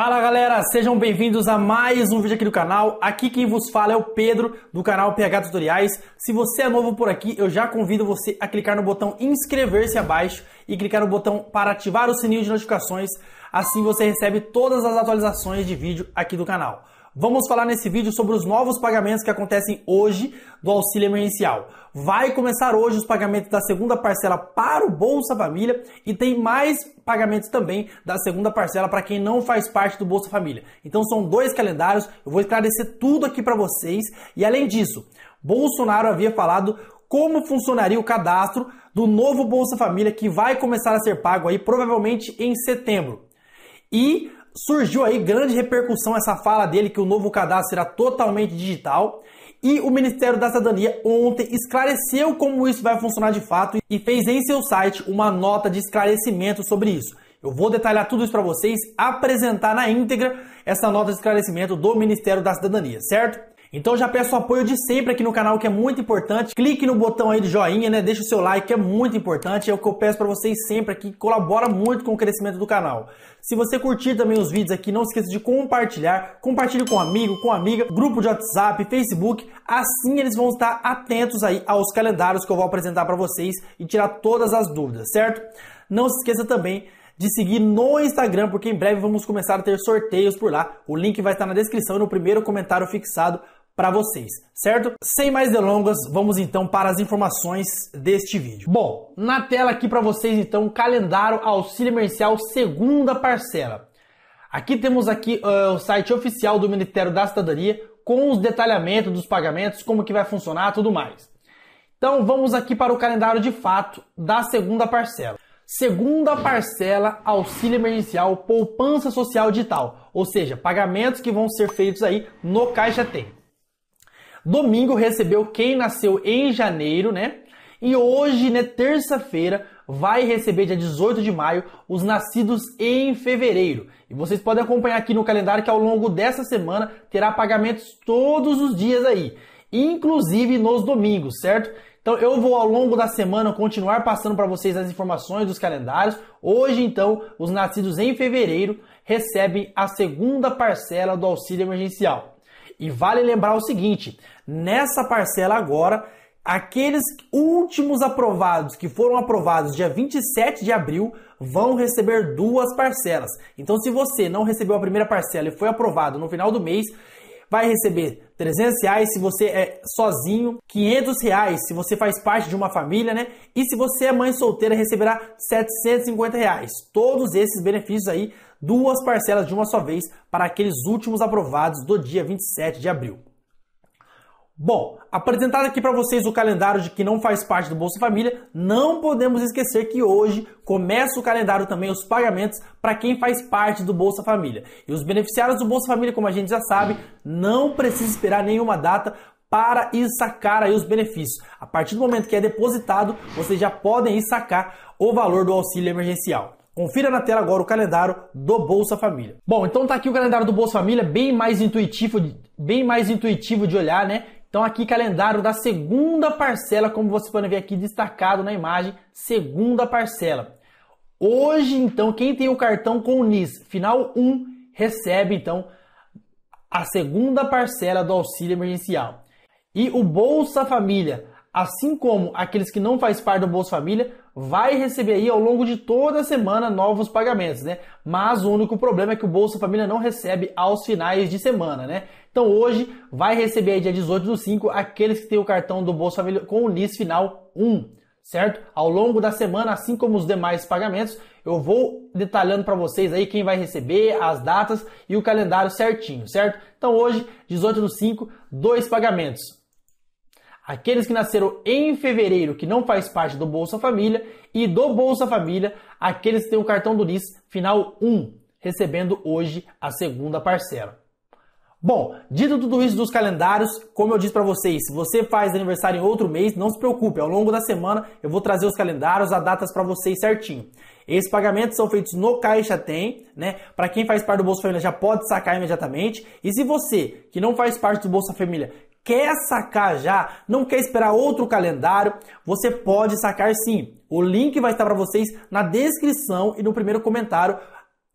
Fala galera, sejam bem-vindos a mais um vídeo aqui do canal. Aqui quem vos fala é o Pedro do canal PH Tutoriais. Se você é novo por aqui, eu já convido você a clicar no botão inscrever-se abaixo e clicar no botão para ativar o sininho de notificações. Assim você recebe todas as atualizações de vídeo aqui do canal. Vamos falar nesse vídeo sobre os novos pagamentos que acontecem hoje do auxílio emergencial. Vai começar hoje os pagamentos da segunda parcela para o Bolsa Família e tem mais pagamentos também da segunda parcela para quem não faz parte do Bolsa Família. Então são dois calendários, eu vou esclarecer tudo aqui para vocês e além disso, Bolsonaro havia falado como funcionaria o cadastro do novo Bolsa Família que vai começar a ser pago aí provavelmente em setembro. E surgiu aí grande repercussão essa fala dele que o novo cadastro será totalmente digital. E o Ministério da Cidadania ontem esclareceu como isso vai funcionar de fato e fez em seu site uma nota de esclarecimento sobre isso. Eu vou detalhar tudo isso para vocês, apresentar na íntegra essa nota de esclarecimento do Ministério da Cidadania, certo? Então já peço apoio de sempre aqui no canal, que é muito importante. Clique no botão aí de joinha, né? Deixa o seu like, que é muito importante. É o que eu peço para vocês sempre aqui, colabora muito com o crescimento do canal. Se você curtir também os vídeos aqui, não esqueça de compartilhar. Compartilhe com um amigo, com amiga, grupo de WhatsApp, Facebook. Assim eles vão estar atentos aí aos calendários que eu vou apresentar para vocês e tirar todas as dúvidas, certo? Não se esqueça também de seguir no Instagram, porque em breve vamos começar a ter sorteios por lá. O link vai estar na descrição e no primeiro comentário fixado para vocês, certo? Sem mais delongas, vamos então para as informações deste vídeo. Bom, na tela aqui para vocês então o calendário auxílio emergencial segunda parcela. Aqui temos aqui uh, o site oficial do Ministério da Cidadania com os detalhamentos dos pagamentos, como que vai funcionar, tudo mais. Então vamos aqui para o calendário de fato da segunda parcela. Segunda parcela auxílio emergencial poupança social digital, ou seja, pagamentos que vão ser feitos aí no Caixa Tem. Domingo recebeu quem nasceu em janeiro, né? E hoje, né, terça-feira, vai receber dia 18 de maio os nascidos em fevereiro. E vocês podem acompanhar aqui no calendário que ao longo dessa semana terá pagamentos todos os dias aí, inclusive nos domingos, certo? Então eu vou ao longo da semana continuar passando para vocês as informações dos calendários. Hoje então, os nascidos em fevereiro recebem a segunda parcela do auxílio emergencial. E vale lembrar o seguinte: nessa parcela agora, aqueles últimos aprovados que foram aprovados dia 27 de abril vão receber duas parcelas. Então, se você não recebeu a primeira parcela e foi aprovado no final do mês, vai receber 300 reais se você é sozinho, 500 reais se você faz parte de uma família, né? E se você é mãe solteira, receberá 750 reais. Todos esses benefícios aí, duas parcelas de uma só vez para aqueles últimos aprovados do dia 27 de abril. Bom, apresentado aqui para vocês o calendário de que não faz parte do Bolsa Família, não podemos esquecer que hoje começa o calendário também os pagamentos para quem faz parte do Bolsa Família. E os beneficiários do Bolsa Família, como a gente já sabe, não precisa esperar nenhuma data para ir sacar aí os benefícios. A partir do momento que é depositado, vocês já podem ir sacar o valor do auxílio emergencial. Confira na tela agora o calendário do Bolsa Família. Bom, então tá aqui o calendário do Bolsa Família, bem mais intuitivo, bem mais intuitivo de olhar, né? Então aqui calendário da segunda parcela, como você pode ver aqui destacado na imagem, segunda parcela. Hoje, então, quem tem o cartão com o NIS final 1 recebe então a segunda parcela do auxílio emergencial. E o Bolsa Família, assim como aqueles que não faz parte do Bolsa Família, vai receber aí ao longo de toda a semana novos pagamentos, né? Mas o único problema é que o Bolsa Família não recebe aos finais de semana, né? Então hoje vai receber aí dia 18 do 5 aqueles que têm o cartão do Bolsa Família com o NIS final 1, certo? Ao longo da semana, assim como os demais pagamentos, eu vou detalhando para vocês aí quem vai receber, as datas e o calendário certinho, certo? Então hoje, 18 do 5, dois pagamentos aqueles que nasceram em fevereiro, que não faz parte do Bolsa Família, e do Bolsa Família, aqueles que têm o cartão do NIS final 1, recebendo hoje a segunda parcela. Bom, dito tudo isso dos calendários, como eu disse para vocês, se você faz aniversário em outro mês, não se preocupe, ao longo da semana eu vou trazer os calendários, as datas para vocês certinho. Esses pagamentos são feitos no Caixa Tem, né? Para quem faz parte do Bolsa Família já pode sacar imediatamente. E se você que não faz parte do Bolsa Família quer sacar já, não quer esperar outro calendário, você pode sacar sim. O link vai estar para vocês na descrição e no primeiro comentário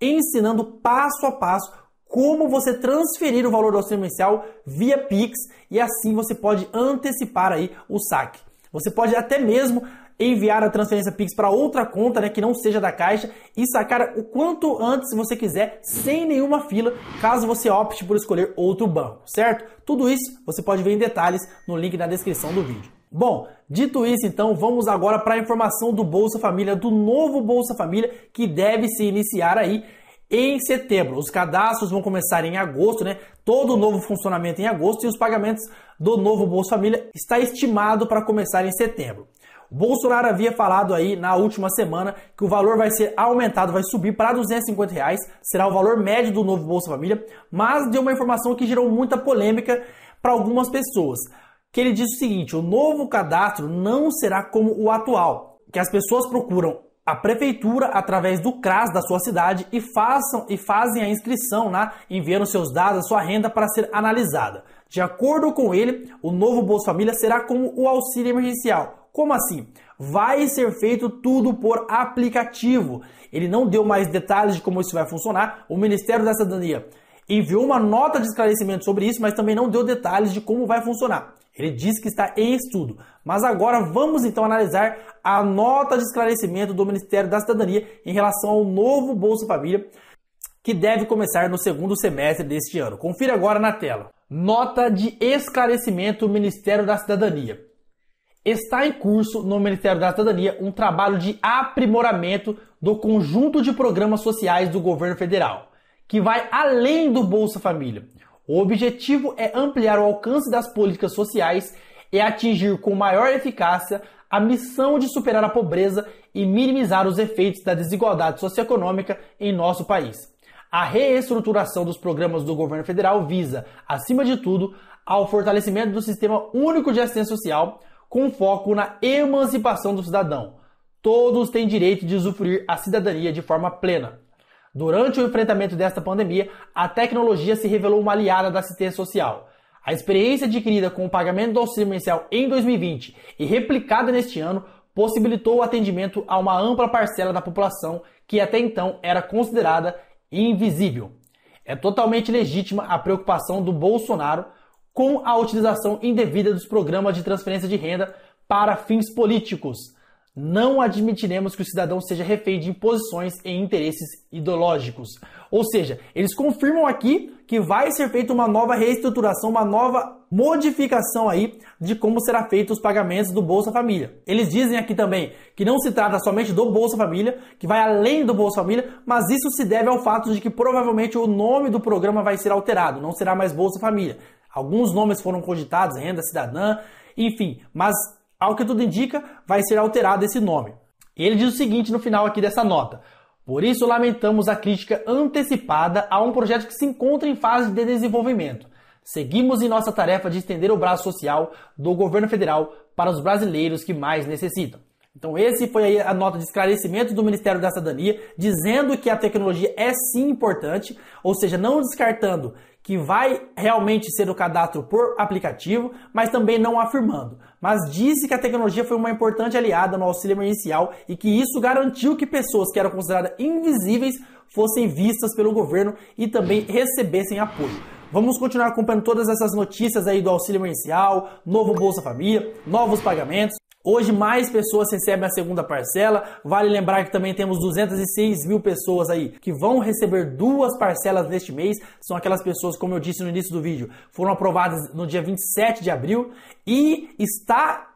ensinando passo a passo como você transferir o valor do auxílio emergencial via Pix e assim você pode antecipar aí o saque. Você pode até mesmo enviar a transferência Pix para outra conta, né, que não seja da Caixa e sacar o quanto antes se você quiser, sem nenhuma fila, caso você opte por escolher outro banco, certo? Tudo isso você pode ver em detalhes no link na descrição do vídeo. Bom, dito isso, então, vamos agora para a informação do Bolsa Família, do novo Bolsa Família, que deve se iniciar aí em setembro. Os cadastros vão começar em agosto, né? Todo o novo funcionamento em agosto e os pagamentos do novo Bolsa Família está estimado para começar em setembro. Bolsonaro havia falado aí na última semana que o valor vai ser aumentado, vai subir para 250 reais, será o valor médio do novo Bolsa Família, mas deu uma informação que gerou muita polêmica para algumas pessoas. Que ele diz o seguinte: o novo cadastro não será como o atual, que as pessoas procuram a prefeitura através do CRAS da sua cidade e façam e fazem a inscrição, né, enviando seus dados, sua renda para ser analisada. De acordo com ele, o novo Bolsa Família será como o auxílio emergencial, como assim? Vai ser feito tudo por aplicativo. Ele não deu mais detalhes de como isso vai funcionar. O Ministério da Cidadania enviou uma nota de esclarecimento sobre isso, mas também não deu detalhes de como vai funcionar. Ele disse que está em estudo. Mas agora vamos então analisar a nota de esclarecimento do Ministério da Cidadania em relação ao novo Bolsa Família, que deve começar no segundo semestre deste ano. Confira agora na tela. Nota de esclarecimento do Ministério da Cidadania está em curso no Ministério da Cidadania um trabalho de aprimoramento do conjunto de programas sociais do governo federal, que vai além do Bolsa Família. O objetivo é ampliar o alcance das políticas sociais e atingir com maior eficácia a missão de superar a pobreza e minimizar os efeitos da desigualdade socioeconômica em nosso país. A reestruturação dos programas do governo federal visa, acima de tudo, ao fortalecimento do Sistema Único de Assistência Social, com foco na emancipação do cidadão. Todos têm direito de usufruir a cidadania de forma plena. Durante o enfrentamento desta pandemia, a tecnologia se revelou uma aliada da assistência social. A experiência adquirida com o pagamento do auxílio mensal em 2020 e replicada neste ano possibilitou o atendimento a uma ampla parcela da população que até então era considerada invisível. É totalmente legítima a preocupação do Bolsonaro com a utilização indevida dos programas de transferência de renda para fins políticos. Não admitiremos que o cidadão seja refém de imposições e interesses ideológicos. Ou seja, eles confirmam aqui que vai ser feita uma nova reestruturação, uma nova modificação aí de como será feito os pagamentos do Bolsa Família. Eles dizem aqui também que não se trata somente do Bolsa Família, que vai além do Bolsa Família, mas isso se deve ao fato de que provavelmente o nome do programa vai ser alterado, não será mais Bolsa Família. Alguns nomes foram cogitados, renda cidadã, enfim, mas ao que tudo indica, vai ser alterado esse nome. Ele diz o seguinte no final aqui dessa nota: Por isso lamentamos a crítica antecipada a um projeto que se encontra em fase de desenvolvimento. Seguimos em nossa tarefa de estender o braço social do governo federal para os brasileiros que mais necessitam. Então esse foi aí a nota de esclarecimento do Ministério da Cidadania, dizendo que a tecnologia é sim importante, ou seja, não descartando que vai realmente ser o cadastro por aplicativo, mas também não afirmando. Mas disse que a tecnologia foi uma importante aliada no auxílio emergencial e que isso garantiu que pessoas que eram consideradas invisíveis fossem vistas pelo governo e também recebessem apoio. Vamos continuar acompanhando todas essas notícias aí do auxílio emergencial, novo Bolsa Família, novos pagamentos. Hoje mais pessoas recebem a segunda parcela. Vale lembrar que também temos 206 mil pessoas aí que vão receber duas parcelas neste mês. São aquelas pessoas, como eu disse no início do vídeo, foram aprovadas no dia 27 de abril e está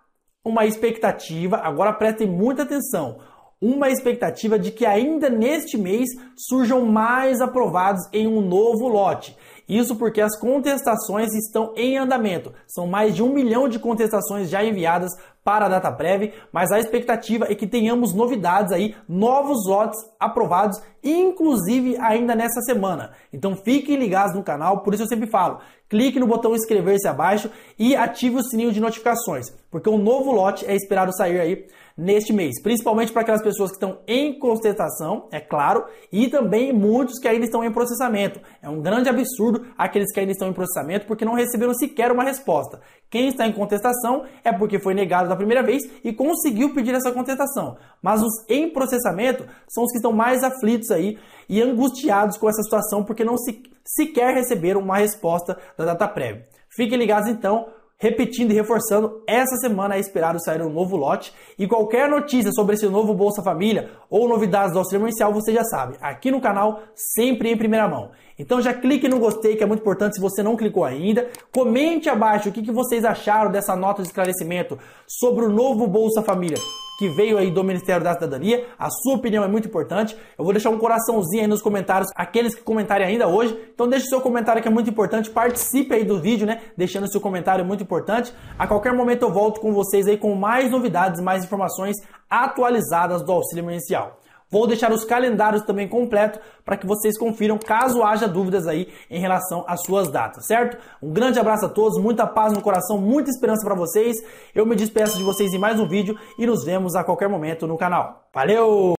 uma expectativa. Agora prestem muita atenção. Uma expectativa de que ainda neste mês surjam mais aprovados em um novo lote. Isso porque as contestações estão em andamento. São mais de um milhão de contestações já enviadas para a data prévia, mas a expectativa é que tenhamos novidades aí, novos lotes aprovados, inclusive ainda nessa semana. Então fiquem ligados no canal, por isso eu sempre falo, clique no botão inscrever-se abaixo e ative o sininho de notificações, porque um novo lote é esperado sair aí neste mês, principalmente para aquelas pessoas que estão em contestação, é claro, e também muitos que ainda estão em processamento. É um grande absurdo aqueles que ainda estão em processamento porque não receberam sequer uma resposta. Quem está em contestação é porque foi negado da primeira vez e conseguiu pedir essa contestação. Mas os em processamento são os que estão mais aflitos aí e angustiados com essa situação porque não se, sequer receberam uma resposta da data prévia. Fiquem ligados então, repetindo e reforçando, essa semana é esperado sair um novo lote e qualquer notícia sobre esse novo Bolsa Família ou novidades do auxílio emergencial, você já sabe, aqui no canal, sempre em primeira mão. Então já clique no gostei, que é muito importante se você não clicou ainda. Comente abaixo o que vocês acharam dessa nota de esclarecimento sobre o novo Bolsa Família que veio aí do Ministério da Cidadania. A sua opinião é muito importante. Eu vou deixar um coraçãozinho aí nos comentários, aqueles que comentarem ainda hoje. Então deixe seu comentário que é muito importante. Participe aí do vídeo, né? Deixando seu comentário muito importante. A qualquer momento eu volto com vocês aí com mais novidades, mais informações atualizadas do auxílio emergencial. Vou deixar os calendários também completos para que vocês confiram caso haja dúvidas aí em relação às suas datas, certo? Um grande abraço a todos, muita paz no coração, muita esperança para vocês. Eu me despeço de vocês em mais um vídeo e nos vemos a qualquer momento no canal. Valeu!